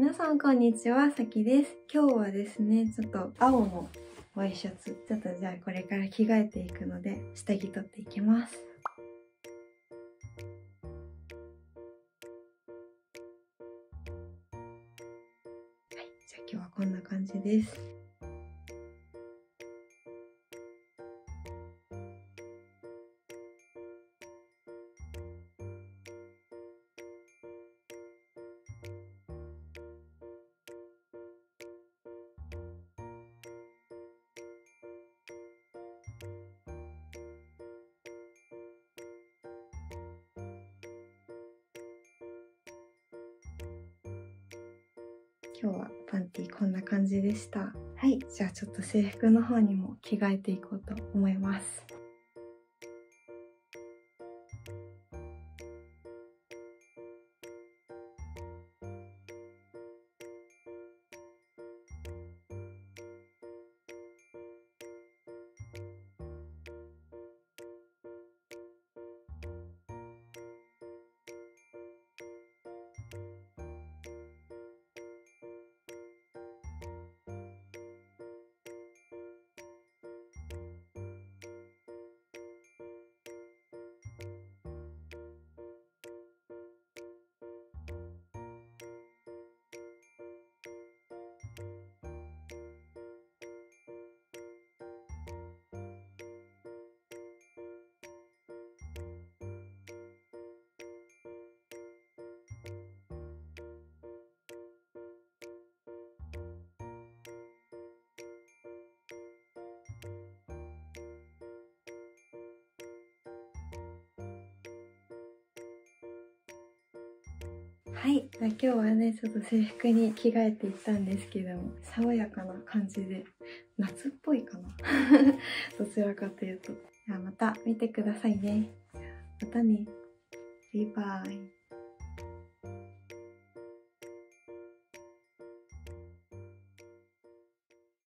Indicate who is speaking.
Speaker 1: 皆さんこんにちは、さきです。今日はですね、ちょっと青のワイシャツ。ちょっとじゃあこれから着替えていくので、下着取っていきます。はい、じゃあ今日はこんな感じです。今日はパンティこんな感じでした。はい、じゃあちょっと制服の方にも着替えていこうと思います。はい。今日はね、ちょっと制服に着替えていったんですけども、爽やかな感じで、夏っぽいかな？どちらかというと。じゃあまた見てくださいね。またね。バイバイ。